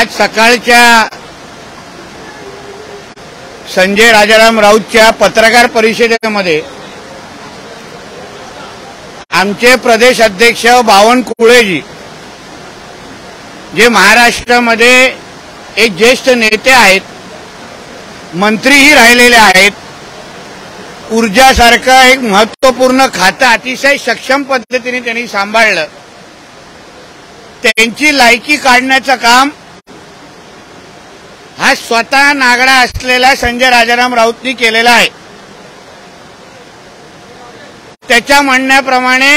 आज सकाळच्या संजय राजाराम राऊतच्या पत्रकार परिषदेमध्ये आमचे प्रदेश अध्यक्ष बावनकुळेजी जे महाराष्ट्रामध्ये एक ज्येष्ठ नेते आहेत मंत्रीही राहिलेले आहेत ऊर्जासारखं एक महत्त्वपूर्ण खातं अतिशय सक्षम पद्धतीने त्यांनी सांभाळलं. त्यांची लायकी काढण्याचं काम हा स्वतः नागडा असलेला संजय राजाराम राऊतनी केलेला आहे. त्याच्या म्हणण्याप्रमाणे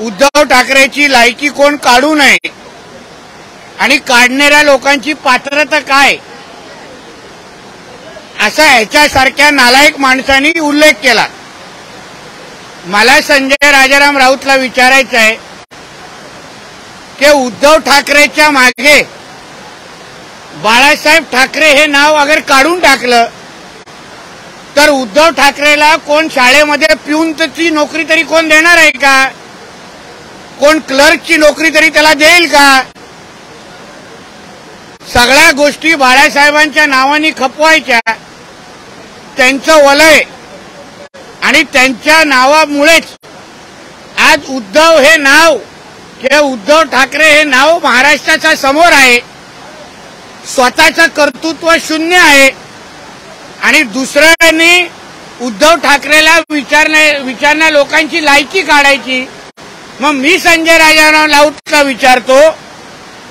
उद्धव ठाकरेची लायकी कोण काढू नये आणि काढणाऱ्या लोकांची पात्रता काय? असा ह्याच्यासारख्या नालायक माणसांनी उल्लेख केला. मला संजय राजाराम राऊतला विचारायचं आहे की उद्धव ठाकरेच्या मागे बाळासाहेब ठाकरे हे नाव अगर काढून टाकलं तर उद्धव ठाकरेला कोण शाळेमध्ये पिऊनची नोकरी तरी कोण देणार आहे का? कोण क्लर्कची नोकरी तरी त्याला देईल का? सगळ्या गोष्टी बाळासाहेबांच्या नावाने खपवायच्या. त्यांचं वलय आणि त्यांच्या नावामुळेच आज उद्धव हे नाव किंवा उद्धव ठाकरे हे नाव महाराष्ट्राच्या समोर आहे. स्वतःचं कर्तृत्व शून्य आहे. आणि दुसऱ्यांनी उद्धव ठाकरेला विचारण्या विचारण्या लोकांची लायकी काढायची. मग मी संजय राजाराव राऊतला विचारतो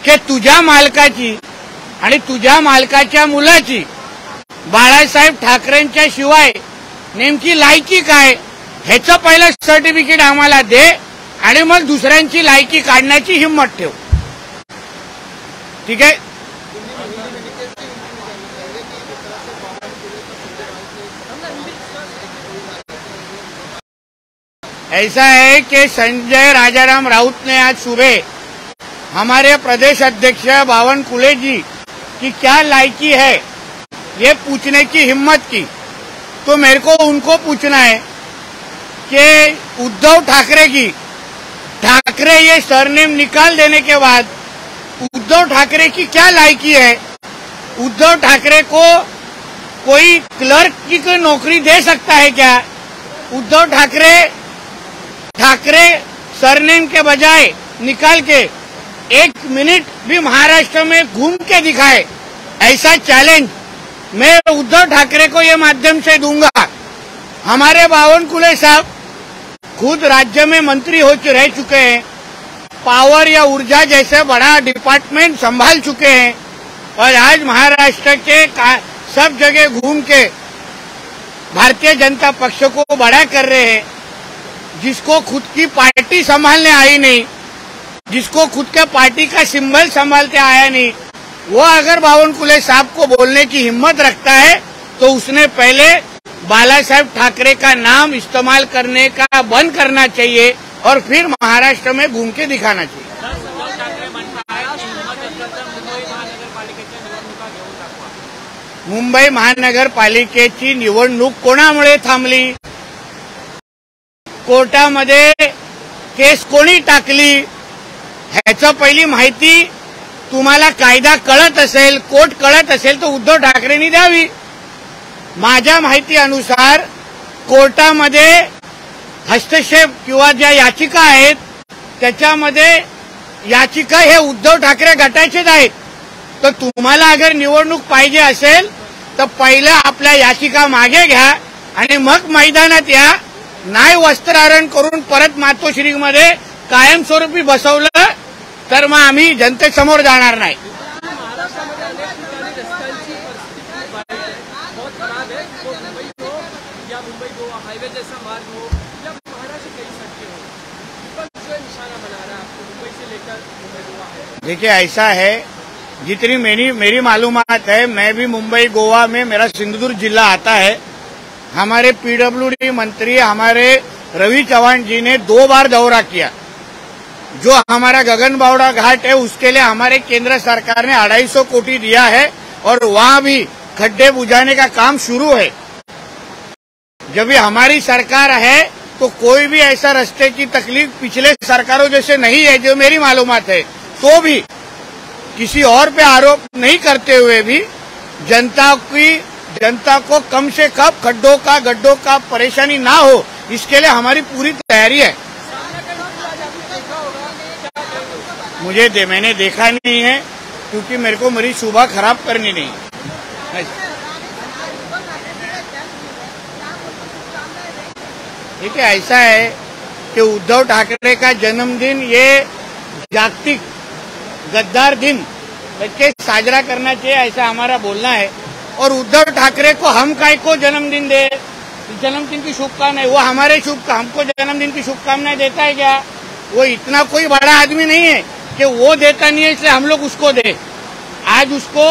की तुझ्या मालकाची आणि तुझ्या मालकाच्या मुलाची बाळासाहेब ठाकरेंच्या शिवाय नेमकी लायकी काय? ह्याचं पहिलं सर्टिफिकेट आम्हाला दे आणि मग दुसऱ्यांची लायकी काढण्याची हिंमत ठेव. ठीक आहे? ऐसा है कि संजय राजाराम राउत ने आज सुबह हमारे प्रदेश अध्यक्ष बावन कुले जी की क्या लायकी है, ये पूछने की हिम्मत की। तो मेरे को उनको पूछना है कि उद्धव ठाकरे की, ठाकरे ये सरनेम निकाल देने के बाद उद्धव ठाकरे की क्या लायकी है? उद्धव ठाकरे को कोई क्लर्क की कोई नौकरी दे सकता है क्या? उद्धव ठाकरे ठाकरे सरनेम के बजाय निकाल के एक मिनट भी महाराष्ट्र में घूम के दिखाए। ऐसा चैलेंज मैं उद्धव ठाकरे को ये माध्यम से दूँगा। हमारे बावन कुले साहब खुद राज्य में मंत्री हो रह चुके हैं। पावर या ऊर्जा जैसे बड़ा डिपार्टमेंट संभाल चुके हैं। और आज महाराष्ट्र के, सब जगह घूम के भारतीय जनता पक्ष को बड़ा कर रहे हैं। जिसको खुद की पार्टी संभालने आई नहीं, जिसको खुद के पार्टी का सिंबल संभालते आया नहीं, वो अगर बावन कुले साहब को बोलने की हिम्मत रखता है तो उसने पहले बाला साहेब ठाकरे का नाम इस्तेमाल करने का बंद करना चाहिए और फिर महाराष्ट्र में घूम के दिखाना चाहिए। की मुंबई दाखवा मुंबई निवडणूक कोणामुळे थांबली? कोर्टामध्ये केस कोणी टाकली ह्याचं पहिली माहिती तुम्हाला कायदा कळत असेल कोर्ट कळत असेल तर उद्धव ठाकरेंनी द्यावी. माझ्या माहितीनुसार कोर्टामध्ये हस्तक्षेप किंवा ज्या याचिका आहेत त्याच्यामध्ये याचिका हे उद्धव ठाकरे गटाचेच आहेत. तर तुम्हाला अगर निवडणूक पाहिजे असेल तर पहिलं आपल्या याचिका मागे घ्या आणि मग मैदानात या. नाही वस्त्रहरण करून परत मातोश्रीमध्ये कायमस्वरूपी तो कई सड़कें हो विपक्ष जो रहा देखिए, ऐसा है, जितनी मेरी मेरी मालूमात है, मैं भी मुंबई, गोवा में मेरा सिंधुदुर्ग जिला आता है हमारे पीडब्ल्यूडी मंत्री हमारे रवि चौहान जी ने दो बार दौरा किया। जो हमारा गगन बावड़ा घाट है, उसके लिए हमारे केंद्र सरकार ने अढ़ाई सौ कोटी दिया है और वहाँ भी खड्डे बुझाने का काम शुरू है। जब भी हमारी सरकार है तो कोई भी ऐसा रास्ते की तकलीफ़ पिछले सरकारों जैसे नहीं है, जो मेरी मालूम है। तो भी किसी और पे आरोप नहीं करते हुए भी जनता की जनता को कम से कम खड्डों का गड्ढों का परेशानी ना हो इसके लिए हमारी पूरी तैयारी है। मुझे दे, मैंने देखा नहीं है क्योंकि मेरे को मेरी सुबह खराब करनी नहीं है। ऐसा है कि उद्धव ठाकरे का जन्मदिन ये जागतिक गद्दार दिन के साजरा करना चाहिए ऐसा हमारा बोलना है। और उद्धव ठाकरे को हम काय को जन्मदिन दे? जन्मदिन की शुभकामनाएँ, वो हमारे शुभ, हमको जन्मदिन की शुभकामनाएँ देता है क्या? वो इतना कोई बड़ा आदमी नहीं है कि वो देता नहीं है, इसलिए हम लोग उसको दे। आज उसको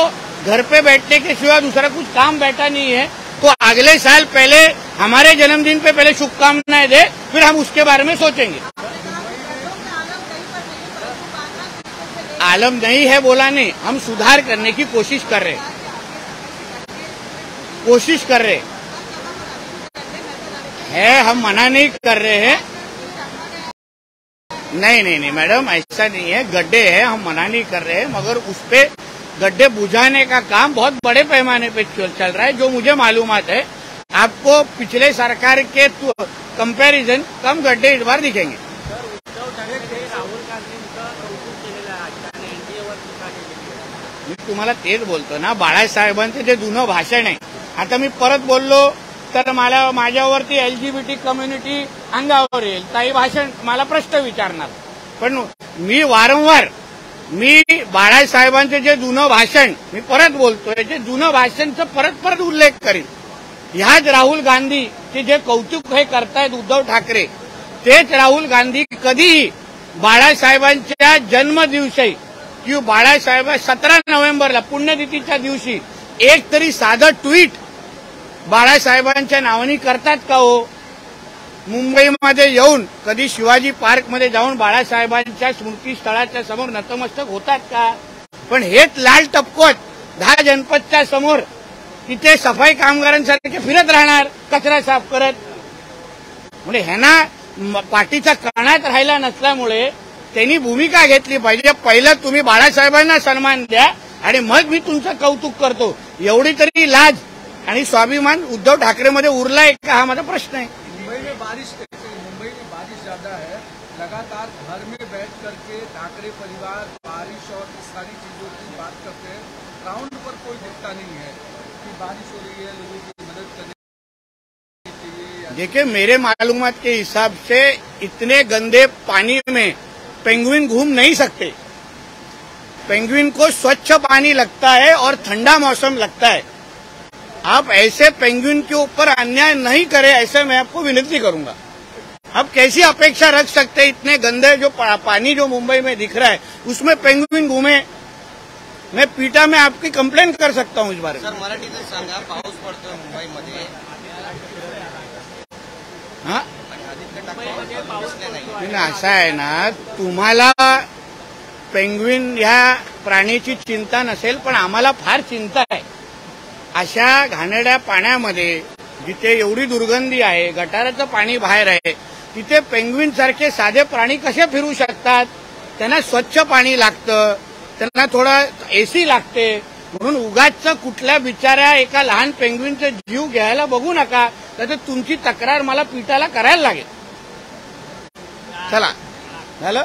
घर पे बैठने के सिवा दूसरा कुछ काम बैठा नहीं है तो अगले साल पहले हमारे जन्मदिन पे पहले शुभकामनाएँ दे, फिर हम उसके बारे में सोचेंगे। आलम नहीं है बोला नहीं हम सुधार करने की कोशिश कर रहे कोशिश कर रहे है। हम मना नहीं कर रहे हैं। नहीं नहीं नहीं, मैडम, ऐसा नहीं है। गड्ढे है, हम मना नहीं कर रहे हैं, मगर उस पे गड्ढे बुझाने का काम बहुत बड़े पैमाने पे चल रहा है, जो मुझे मालूम है। आपको पिछले सरकार के कंपैरिजन कम गड्ढे इस बार दिखेंगे। मी तुम्हाला तेच बोलतो ना, बाळासाहेबांचं जे जुनं भाषण आहे आता मी परत बोललो तर मला माझ्यावरती एलजीबीटी कम्युनिटी अंगावर येईल. काही भाषण मला प्रश्न विचारणार. पण मी वारंवार मी बाळासाहेबांचं जे जुनं भाषण मी परत बोलतोय जे जुनं भाषणचं परत परत उल्लेख करीन. ह्याच राहुल गांधी ते जे कौतुक हे करतायत उद्धव ठाकरे तेच राहुल गांधी कधीही बाळासाहेबांच्या जन्मदिवशी किंवा बाळासाहेब सतरा नोव्हेंबरला पुण्यतिथीच्या दिवशी एक तरी साधं ट्विट बाळासाहेबांच्या नावानी करतात का हो? मुंबईमध्ये येऊन कधी शिवाजी पार्कमध्ये जाऊन बाळासाहेबांच्या स्मृतीस्थळाच्या समोर नतमस्तक होतात का? पण हेच लाल टपकोत दहा जनपदच्या समोर तिथे सफाई कामगारांसारखे फिरत राहणार कचरा साफ करत. म्हणजे ह्यांना पाठीचा कणात राहिला नसल्यामुळे त्यांनी भूमिका घेतली पाहिजे. पहिलं तुम्ही बाळासाहेबांना सन्मान द्या आणि मग मी तुमचं कौतुक करतो. एवढी तरी लाज आणि स्वाभिमान उद्धव ठाकरे ठाकरेमध्ये उरलाय का? हा माझा प्रश्न आहे. मुंबई में बारिश कैसे मुंबई में बारिश ज़्यादा है लगातार घर में बैठ करके ठाकरे परिवार बारिश और इस सारी चीज़ों की बात करते हैं। ग्राउंड पर कोई दिखता नहीं है कि बारिश हो रही है लोगों की मदद करनी देखिए मेरे मालूमात के हिसाब से इतने गंदे पानी में पेंगुइन घूम नहीं सकते। पेंगुइन को स्वच्छ पानी लगता है और ठंडा मौसम लगता है। आप ऐसे पेंगुइन के ऊपर अन्याय नहीं करें ऐसे मैं आपको विनती करूँगा। आप कैसी अपेक्षा रख सकते हैं? इतने गंदे जो पानी जो मुंबई में दिख रहा है उसमें पेंगुइन घूमे। मैं पीटा में आपकी कंप्लेन कर सकता हूँ इस बारे में। सर मराठीतच सांगा पाऊस पडतोय मुंबईमध्ये हा? असं आहे ना तुम्हाला पेंग्विन ह्या प्राणीची चिंता नसेल पण आम्हाला फार चिंता आहे. अशा घाणेड्या पाण्यामध्ये जिथे एवढी दुर्गंधी आहे गटाराचं पाणी बाहेर आहे तिथे पेंग्विन सारखे साधे प्राणी कसे फिरू शकतात? त्यांना स्वच्छ पाणी लागतं त्यांना थोडं एसी लागते. म्हणून उगाच कुठल्या बिचाऱ्या एका लहान पेंग्विनचा जीव घ्यायला बघू नका तर तुमची तक्रार मला पीठाला करायला लागेल. चला. झालं?